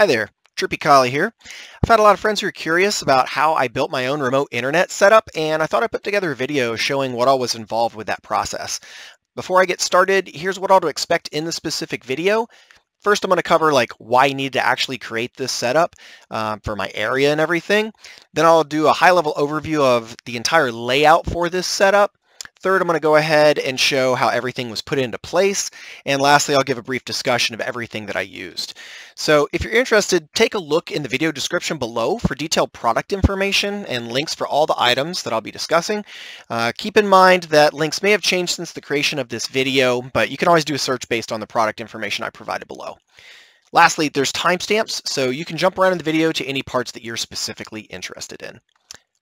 Hi there, Trippy Collie here. I've had a lot of friends who are curious about how I built my own remote internet setup, and I thought I'd put together a video showing what all was involved with that process. Before I get started, here's what all to expect in the specific video. First, I'm going to cover like why I need to actually create this setup um, for my area and everything. Then I'll do a high-level overview of the entire layout for this setup. Third, I'm going to go ahead and show how everything was put into place. And lastly, I'll give a brief discussion of everything that I used. So if you're interested, take a look in the video description below for detailed product information and links for all the items that I'll be discussing. Uh, keep in mind that links may have changed since the creation of this video, but you can always do a search based on the product information I provided below. Lastly, there's timestamps, so you can jump around in the video to any parts that you're specifically interested in.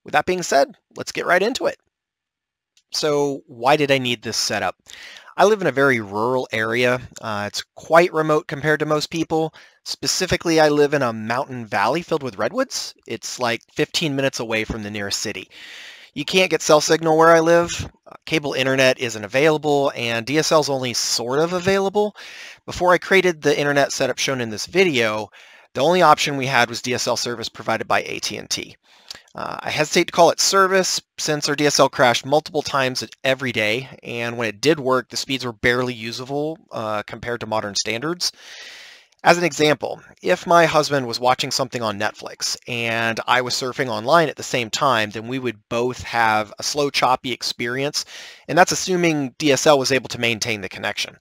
With that being said, let's get right into it. So why did I need this setup? I live in a very rural area. Uh, it's quite remote compared to most people. Specifically, I live in a mountain valley filled with redwoods. It's like 15 minutes away from the nearest city. You can't get cell signal where I live. Uh, cable internet isn't available, and DSL is only sort of available. Before I created the internet setup shown in this video, the only option we had was DSL service provided by AT&T. Uh, I hesitate to call it service since our DSL crashed multiple times every day, and when it did work, the speeds were barely usable uh, compared to modern standards. As an example, if my husband was watching something on Netflix and I was surfing online at the same time, then we would both have a slow, choppy experience, and that's assuming DSL was able to maintain the connection.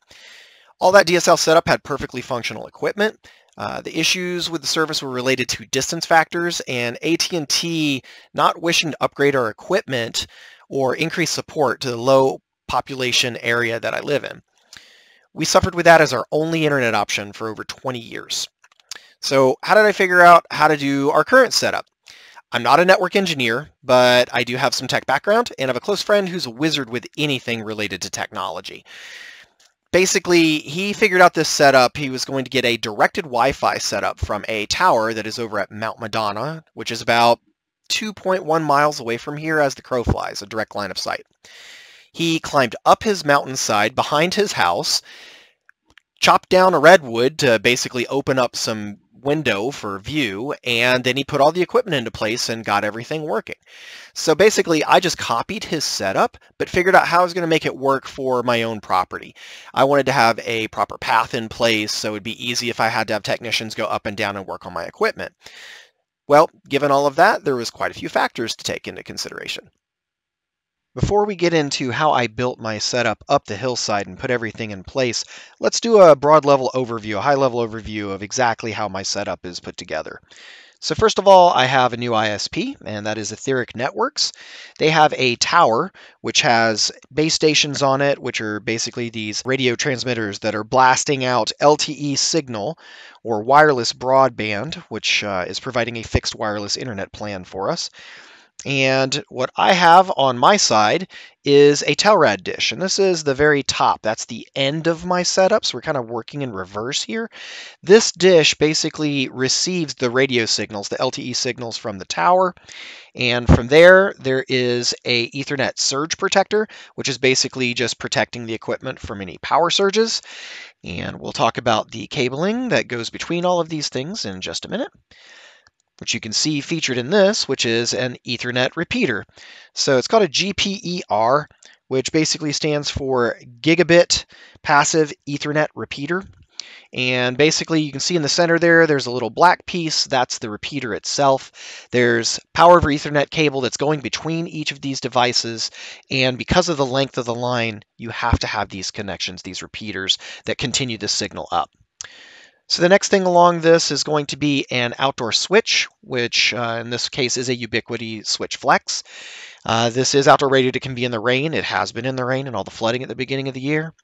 All that DSL setup had perfectly functional equipment, uh, the issues with the service were related to distance factors and AT&T not wishing to upgrade our equipment or increase support to the low population area that I live in. We suffered with that as our only internet option for over 20 years. So how did I figure out how to do our current setup? I'm not a network engineer, but I do have some tech background and I have a close friend who's a wizard with anything related to technology basically he figured out this setup. He was going to get a directed Wi-Fi setup from a tower that is over at Mount Madonna, which is about 2.1 miles away from here as the crow flies, a direct line of sight. He climbed up his mountainside behind his house, chopped down a redwood to basically open up some window for view, and then he put all the equipment into place and got everything working. So basically, I just copied his setup, but figured out how I was going to make it work for my own property. I wanted to have a proper path in place, so it'd be easy if I had to have technicians go up and down and work on my equipment. Well, given all of that, there was quite a few factors to take into consideration. Before we get into how I built my setup up the hillside and put everything in place, let's do a broad level overview, a high level overview of exactly how my setup is put together. So first of all, I have a new ISP, and that is Etheric Networks. They have a tower which has base stations on it, which are basically these radio transmitters that are blasting out LTE signal or wireless broadband, which uh, is providing a fixed wireless internet plan for us. And what I have on my side is a Telrad dish. And this is the very top. That's the end of my setup. So we're kind of working in reverse here. This dish basically receives the radio signals, the LTE signals from the tower. And from there, there is a Ethernet surge protector, which is basically just protecting the equipment from any power surges. And we'll talk about the cabling that goes between all of these things in just a minute which you can see featured in this, which is an Ethernet repeater. So it's called a GPER, which basically stands for Gigabit Passive Ethernet Repeater. And basically, you can see in the center there, there's a little black piece. That's the repeater itself. There's power over Ethernet cable that's going between each of these devices. And because of the length of the line, you have to have these connections, these repeaters that continue the signal up. So the next thing along this is going to be an outdoor switch, which uh, in this case is a Ubiquiti Switch Flex. Uh, this is outdoor rated. It can be in the rain. It has been in the rain and all the flooding at the beginning of the year.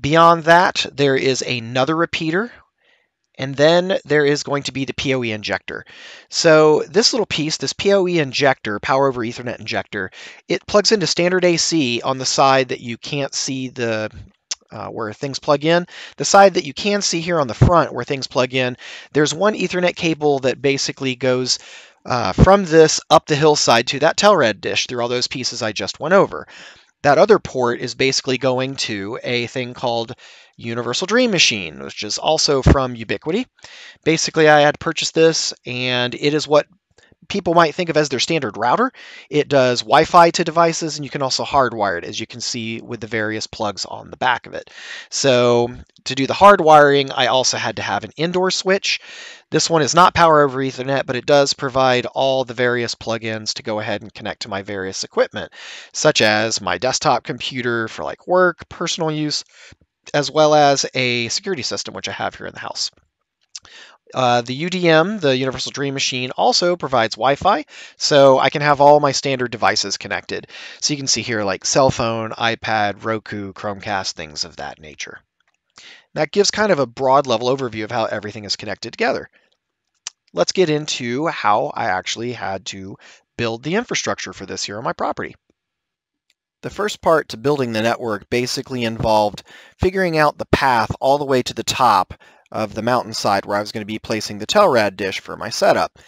Beyond that, there is another repeater, and then there is going to be the PoE injector. So this little piece, this PoE injector, power over Ethernet injector, it plugs into standard AC on the side that you can't see the uh, where things plug in. The side that you can see here on the front where things plug in, there's one Ethernet cable that basically goes uh, from this up the hillside to that Telrad dish through all those pieces I just went over. That other port is basically going to a thing called Universal Dream Machine, which is also from Ubiquiti. Basically, I had purchased this, and it is what people might think of as their standard router. It does Wi-Fi to devices, and you can also hardwire it, as you can see with the various plugs on the back of it. So to do the hardwiring, I also had to have an indoor switch. This one is not power over Ethernet, but it does provide all the various plugins to go ahead and connect to my various equipment, such as my desktop computer for like work, personal use, as well as a security system, which I have here in the house. Uh, the UDM, the Universal Dream Machine, also provides Wi-Fi, so I can have all my standard devices connected. So you can see here like cell phone, iPad, Roku, Chromecast, things of that nature. That gives kind of a broad level overview of how everything is connected together. Let's get into how I actually had to build the infrastructure for this here on my property. The first part to building the network basically involved figuring out the path all the way to the top of the mountainside where I was going to be placing the Telrad dish for my setup.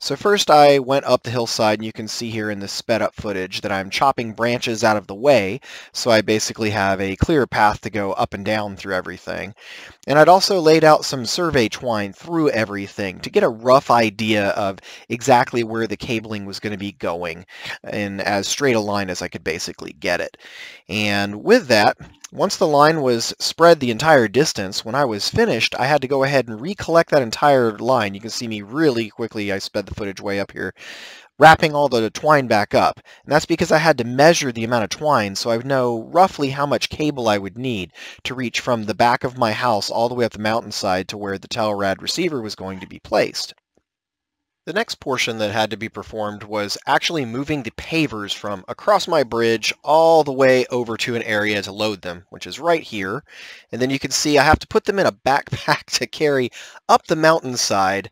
So first I went up the hillside and you can see here in the sped up footage that I'm chopping branches out of the way so I basically have a clear path to go up and down through everything. And I'd also laid out some survey twine through everything to get a rough idea of exactly where the cabling was going to be going in as straight a line as I could basically get it. And with that, once the line was spread the entire distance, when I was finished, I had to go ahead and recollect that entire line. You can see me really quickly, I sped the footage way up here, wrapping all the twine back up. And that's because I had to measure the amount of twine so I would know roughly how much cable I would need to reach from the back of my house all the way up the mountainside to where the Telrad receiver was going to be placed. The next portion that had to be performed was actually moving the pavers from across my bridge all the way over to an area to load them, which is right here. And then you can see I have to put them in a backpack to carry up the mountainside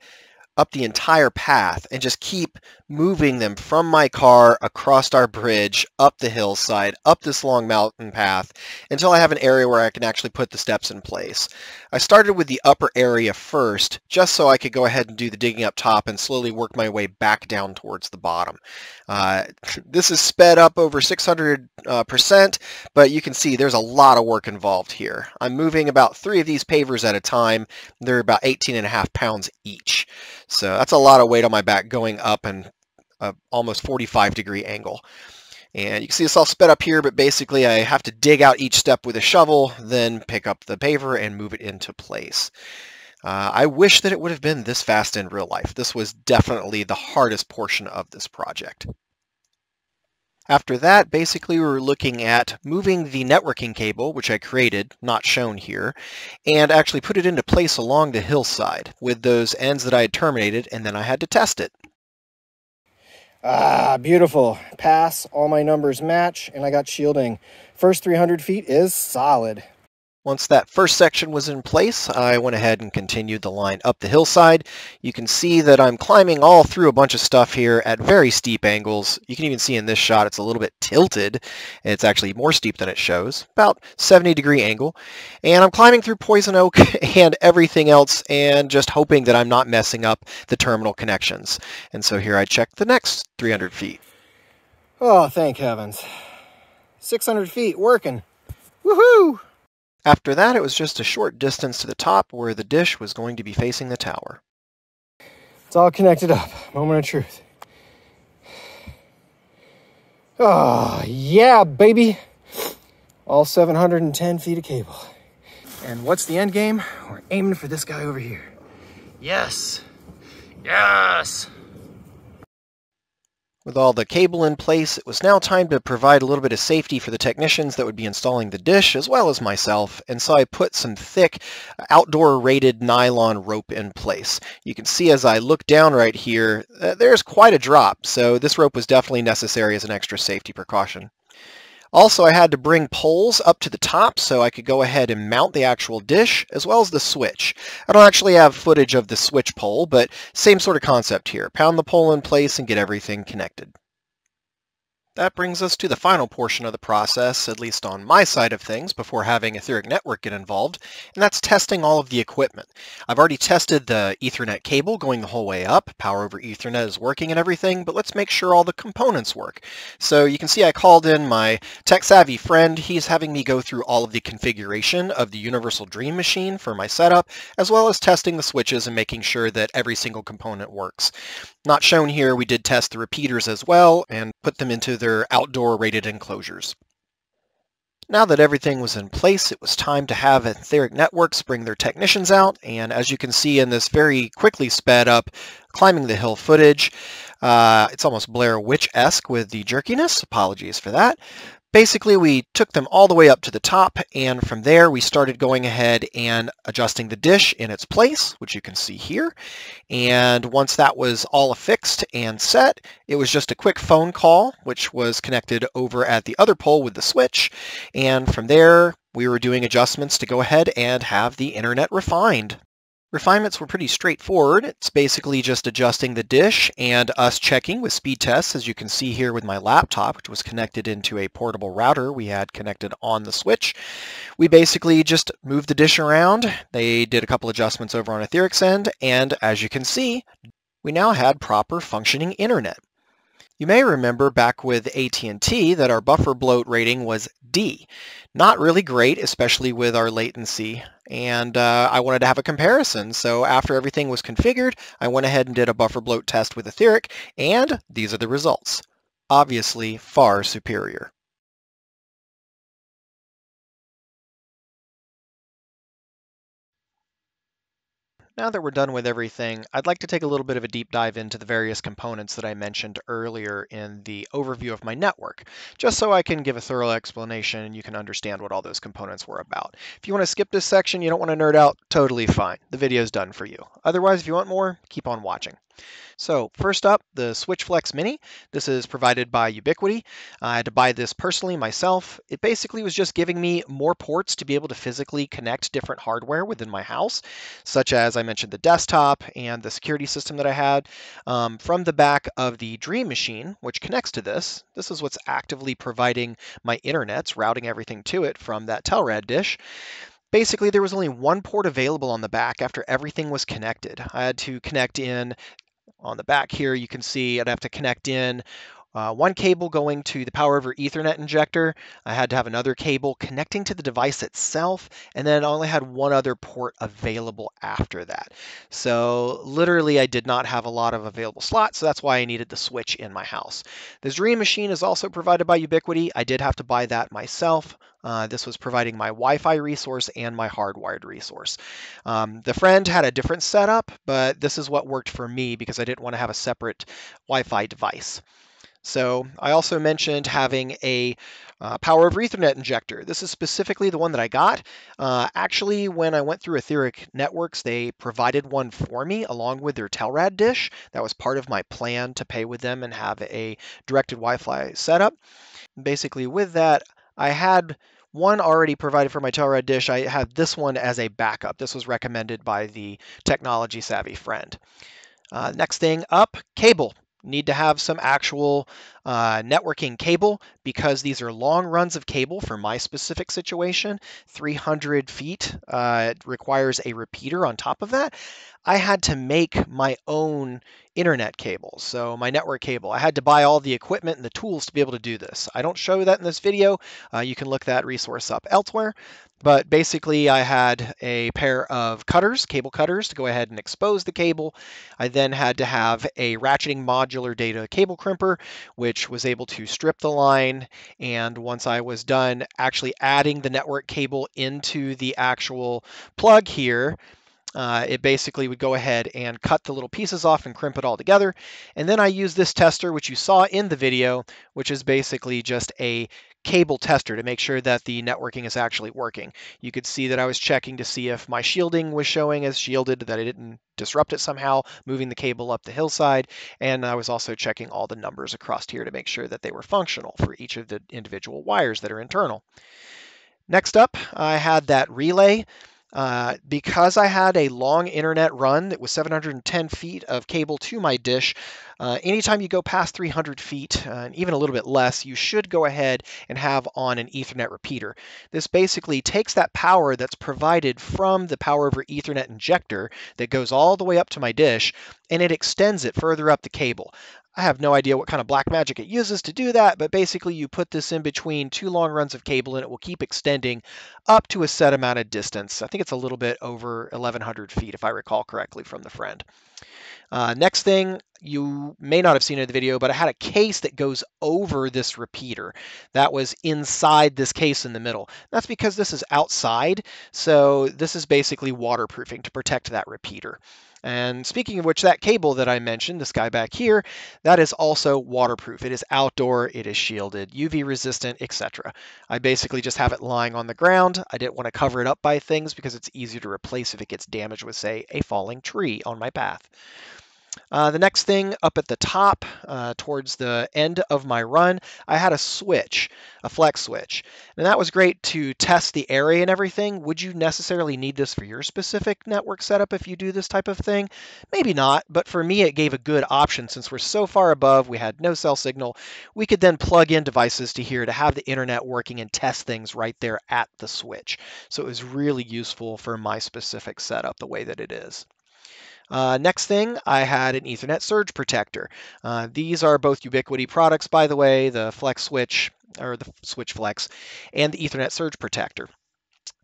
up the entire path and just keep moving them from my car across our bridge, up the hillside, up this long mountain path, until I have an area where I can actually put the steps in place. I started with the upper area first, just so I could go ahead and do the digging up top and slowly work my way back down towards the bottom. Uh, this is sped up over 600%, uh, but you can see there's a lot of work involved here. I'm moving about three of these pavers at a time. They're about 18 and a half pounds each. So that's a lot of weight on my back going up and a almost 45 degree angle. And you can see it's all sped up here, but basically I have to dig out each step with a shovel, then pick up the paver and move it into place. Uh, I wish that it would have been this fast in real life. This was definitely the hardest portion of this project. After that, basically we were looking at moving the networking cable, which I created, not shown here, and actually put it into place along the hillside with those ends that I had terminated, and then I had to test it. Ah, beautiful. Pass, all my numbers match, and I got shielding. First 300 feet is solid. Once that first section was in place, I went ahead and continued the line up the hillside. You can see that I'm climbing all through a bunch of stuff here at very steep angles. You can even see in this shot it's a little bit tilted. It's actually more steep than it shows, about 70 degree angle. And I'm climbing through poison oak and everything else and just hoping that I'm not messing up the terminal connections. And so here I check the next 300 feet. Oh, thank heavens. 600 feet working. Woohoo! After that, it was just a short distance to the top where the dish was going to be facing the tower. It's all connected up. Moment of truth. Oh, yeah, baby. All 710 feet of cable. And what's the end game? We're aiming for this guy over here. Yes. Yes. With all the cable in place, it was now time to provide a little bit of safety for the technicians that would be installing the dish, as well as myself, and so I put some thick, outdoor-rated nylon rope in place. You can see as I look down right here, uh, there's quite a drop, so this rope was definitely necessary as an extra safety precaution. Also, I had to bring poles up to the top so I could go ahead and mount the actual dish as well as the switch. I don't actually have footage of the switch pole, but same sort of concept here. Pound the pole in place and get everything connected. That brings us to the final portion of the process, at least on my side of things, before having Etheric Network get involved, and that's testing all of the equipment. I've already tested the Ethernet cable going the whole way up, power over Ethernet is working and everything, but let's make sure all the components work. So you can see I called in my tech-savvy friend. He's having me go through all of the configuration of the Universal Dream Machine for my setup, as well as testing the switches and making sure that every single component works. Not shown here, we did test the repeaters as well and put them into their outdoor rated enclosures. Now that everything was in place, it was time to have Etheric Networks bring their technicians out, and as you can see in this very quickly sped up climbing the hill footage, uh, it's almost Blair Witch-esque with the jerkiness, apologies for that, Basically, we took them all the way up to the top, and from there we started going ahead and adjusting the dish in its place, which you can see here. And once that was all affixed and set, it was just a quick phone call, which was connected over at the other pole with the switch. And from there, we were doing adjustments to go ahead and have the internet refined. Refinements were pretty straightforward. It's basically just adjusting the dish and us checking with speed tests, as you can see here with my laptop, which was connected into a portable router we had connected on the switch. We basically just moved the dish around. They did a couple adjustments over on Etheric's end, and as you can see, we now had proper functioning internet. You may remember back with AT&T that our buffer bloat rating was D. Not really great, especially with our latency. And uh, I wanted to have a comparison. So after everything was configured, I went ahead and did a buffer bloat test with Etheric, and these are the results. Obviously far superior. Now that we're done with everything, I'd like to take a little bit of a deep dive into the various components that I mentioned earlier in the overview of my network, just so I can give a thorough explanation and you can understand what all those components were about. If you want to skip this section, you don't want to nerd out, totally fine. The video's done for you. Otherwise, if you want more, keep on watching. So first up, the SwitchFlex Mini. This is provided by Ubiquiti. I had to buy this personally myself. It basically was just giving me more ports to be able to physically connect different hardware within my house, such as I mentioned the desktop and the security system that I had. Um, from the back of the Dream Machine, which connects to this, this is what's actively providing my internets, routing everything to it from that Telrad dish basically there was only one port available on the back after everything was connected. I had to connect in on the back here, you can see I'd have to connect in uh, one cable going to the power over Ethernet injector. I had to have another cable connecting to the device itself, and then I only had one other port available after that. So literally, I did not have a lot of available slots, so that's why I needed the switch in my house. This Dream machine is also provided by Ubiquiti. I did have to buy that myself. Uh, this was providing my Wi-Fi resource and my hardwired resource. Um, the friend had a different setup, but this is what worked for me because I didn't want to have a separate Wi-Fi device. So I also mentioned having a uh, power over Ethernet injector. This is specifically the one that I got. Uh, actually, when I went through Etheric Networks, they provided one for me along with their Telrad dish. That was part of my plan to pay with them and have a directed Wi-Fi setup. Basically, with that, I had one already provided for my Telrad dish. I had this one as a backup. This was recommended by the technology savvy friend. Uh, next thing up, cable need to have some actual uh, networking cable because these are long runs of cable for my specific situation. 300 feet uh, requires a repeater on top of that. I had to make my own internet cable, so my network cable. I had to buy all the equipment and the tools to be able to do this. I don't show that in this video. Uh, you can look that resource up elsewhere. But basically, I had a pair of cutters, cable cutters, to go ahead and expose the cable. I then had to have a ratcheting modular data cable crimper, which was able to strip the line. And once I was done actually adding the network cable into the actual plug here, uh, it basically would go ahead and cut the little pieces off and crimp it all together. And then I use this tester, which you saw in the video, which is basically just a cable tester to make sure that the networking is actually working. You could see that I was checking to see if my shielding was showing as shielded, that I didn't disrupt it somehow, moving the cable up the hillside. And I was also checking all the numbers across here to make sure that they were functional for each of the individual wires that are internal. Next up, I had that relay Uh, because I had a long internet run that was 710 feet of cable to my dish, uh, anytime you go past 300 feet, uh, and even a little bit less, you should go ahead and have on an Ethernet repeater. This basically takes that power that's provided from the power over Ethernet injector that goes all the way up to my dish, and it extends it further up the cable. I have no idea what kind of black magic it uses to do that, but basically you put this in between two long runs of cable and it will keep extending up to a set amount of distance. I think it's a little bit over 1100 feet if I recall correctly from the friend. Uh, next thing, you may not have seen in the video, but I had a case that goes over this repeater. That was inside this case in the middle. That's because this is outside, so this is basically waterproofing to protect that repeater. And speaking of which, that cable that I mentioned, this guy back here, that is also waterproof. It is outdoor, it is shielded, UV resistant, etc. I basically just have it lying on the ground. I didn't want to cover it up by things because it's easier to replace if it gets damaged with, say, a falling tree on my path. Uh, the next thing up at the top, uh, towards the end of my run, I had a switch, a flex switch. And that was great to test the area and everything. Would you necessarily need this for your specific network setup if you do this type of thing? Maybe not, but for me it gave a good option since we're so far above, we had no cell signal. We could then plug in devices to here to have the internet working and test things right there at the switch. So it was really useful for my specific setup the way that it is. Uh, next thing, I had an Ethernet surge protector. Uh, these are both Ubiquiti products, by the way, the Flex Switch, or the Switch Flex, and the Ethernet surge protector.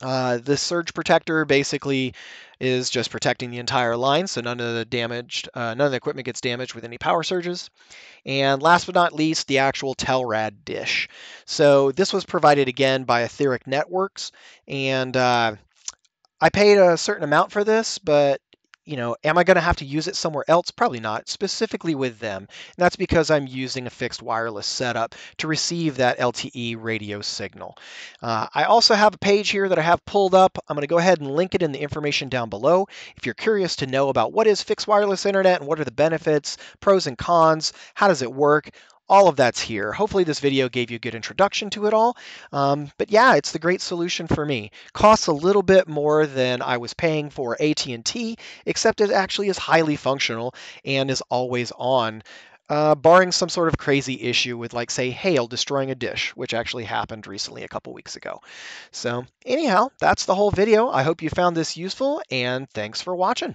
Uh, the surge protector basically is just protecting the entire line, so none of the damaged, uh, none of the equipment gets damaged with any power surges. And last but not least, the actual Telrad dish. So this was provided again by Etheric Networks, and uh, I paid a certain amount for this, but you know, am I going to have to use it somewhere else? Probably not, specifically with them. And that's because I'm using a fixed wireless setup to receive that LTE radio signal. Uh, I also have a page here that I have pulled up. I'm going to go ahead and link it in the information down below. If you're curious to know about what is fixed wireless internet and what are the benefits, pros and cons, how does it work, all of that's here. Hopefully this video gave you a good introduction to it all. Um, but yeah, it's the great solution for me. Costs a little bit more than I was paying for AT&T, except it actually is highly functional and is always on. Uh, barring some sort of crazy issue with like say hail destroying a dish which actually happened recently a couple weeks ago so anyhow that's the whole video i hope you found this useful and thanks for watching